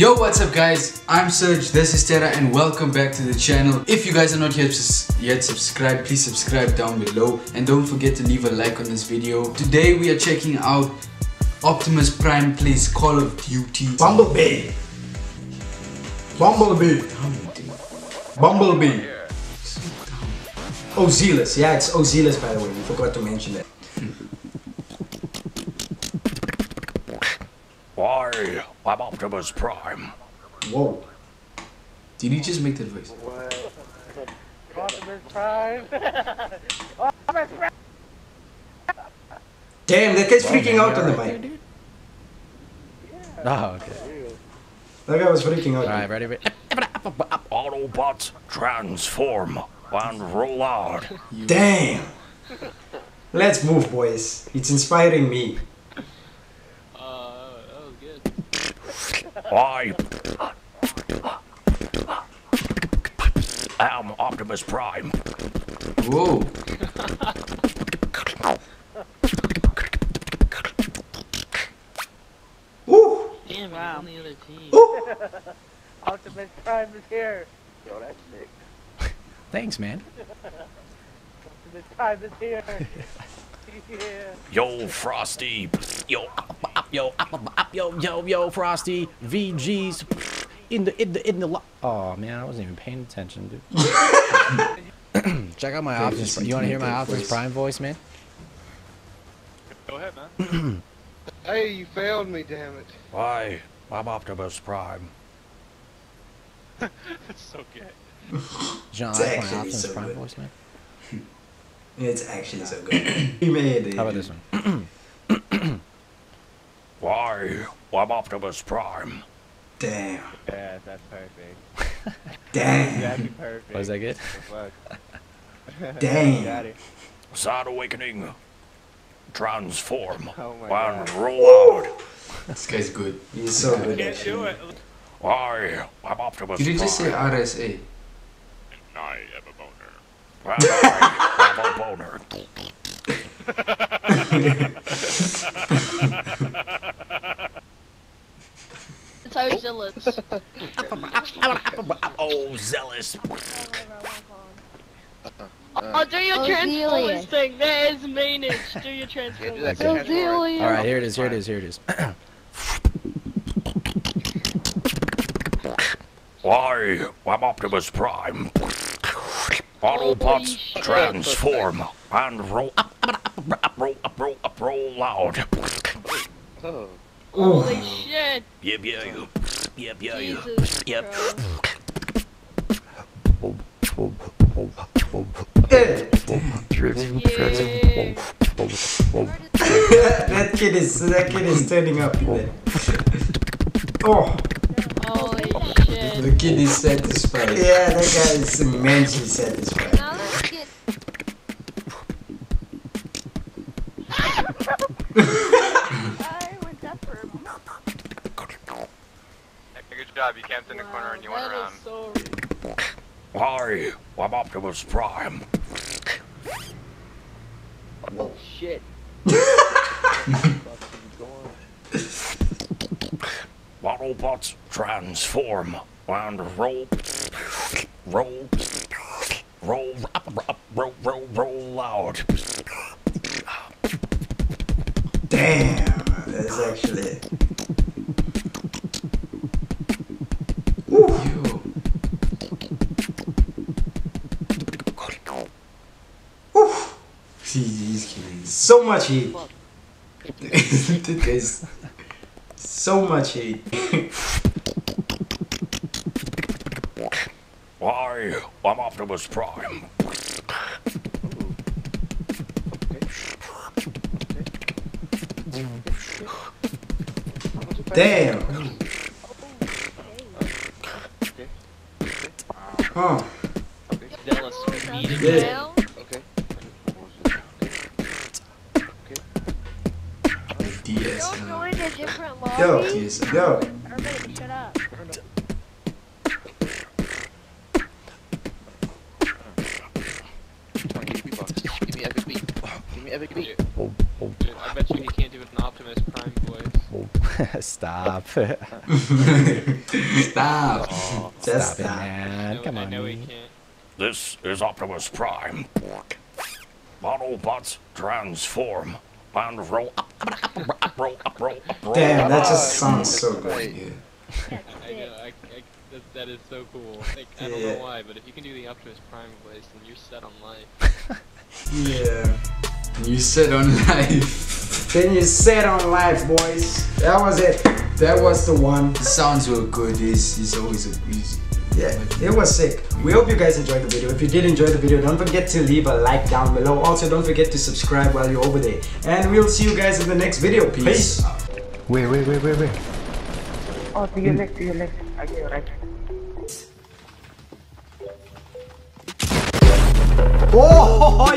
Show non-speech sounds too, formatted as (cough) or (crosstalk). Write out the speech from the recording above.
Yo, what's up guys? I'm Serge, this is Terra and welcome back to the channel. If you guys are not yet, yet subscribed, please subscribe down below and don't forget to leave a like on this video. Today we are checking out Optimus Prime plays Call of Duty. Bumblebee. Bumblebee. Bumblebee. Ozealous. Yeah, it's Ozealous by the way. We forgot to mention that. Hmm. Why, I'm Optimus Prime. Whoa. Did he just make that voice? Optimus Prime. (laughs) Damn, that guy's freaking out on the mic. Oh, okay. That guy was freaking out. Alright, ready? ready? Autobots transform and roll out. Damn. Let's move, boys. It's inspiring me. I am Optimus Prime. Whoa. Woo. Damn, wow. on the other team. Ooh. Optimus Prime is here. Yo, that's sick. Thanks, man. Optimus Prime is here. (laughs) yeah. Yo, Frosty. Yo, Yo, up, up, up, yo, yo, yo, Frosty, VGs, in the, in the, in the. Oh man, I wasn't even paying attention, dude. (coughs) Check out my Thank you, Optimus. Prime. You want to hear my sentimental Optimus voice. Prime voice, man? Go ahead, man. (coughs) hey, you failed me, damn it. why, I'm Optimus Prime. That's (laughs) so good. John, It's I my actually Optimus so Prime good. voice, man. (laughs) It's actually so good. (coughs) he made it. How about this one? Why, I'm Optimus Prime. Damn. Yeah, that's perfect. (laughs) Damn. That'd be perfect. Was that good? (laughs) Damn. Got it. Sad Awakening. Transform Oh my and god. roll out. This guy's good. He's so good. Can't do Actually. it. Why, I'm Optimus Did you just say Prime. RSA? I am a boner. And I am a boner. (laughs) It's how oh. zealous. (laughs) Oh, zealous. Oh, do your Oh, Transformers Zealous. thing. That is meanage. Do your Transformers. So Zillion. All right, here it is. Here it is. Here it is. (coughs) Why, I'm Optimus Prime. Autobots shit. transform and roll up, up, up, roll up, roll up, roll out. Oh. Holy shit. Yep, yeah, you. Yep, yeah, you. Yep. Christ. Yeah. Yeah. that kid is that kid is turning up. Oh, Holy shit. The kid is satisfied. yeah, that guy is immensely satisfied. Job. You camped in the corner and you went That around. is so. Why, I'm Optimus Prime. Oh Shit. (laughs) Autobots transform and roll, roll, roll, up, up, roll, roll, roll out. Damn, that's actually. He's kidding. So much heat. that guy's So much heat. Why, I'm Optimus Prime. Damn. Huh. Zealous. Yo, lobby. DS. yo. Everybody shut up. Give me bucks. (laughs) Give me epic beat. Give me epic beat. Dude, I bet you he can't do an Optimus Prime voice. Stop. Stop. Just Stop it, stop. man. Come I on. know he can't. This is Optimus Prime. Autobots transform and roll up, up, up, up, up, roll up, roll up, roll Damn, that just sounds so good. Great. Yeah. I know. I, I, that, that is so cool. Like, I don't Yeah. know why, but if you can do the Optimus Prime voice, then you're set on life. Yeah. You set on (laughs) life. Then you set on life, boys. That was it. That was the one. The sounds were good. He's, he's always a he's, Yeah, it was sick. We hope you guys enjoyed the video. If you did enjoy the video, don't forget to leave a like down below. Also, don't forget to subscribe while you're over there. And we'll see you guys in the next video. Peace. Peace. Wait, wait, wait, wait, wait. Oh, to your left, to your left. Okay, right. Oh, (laughs)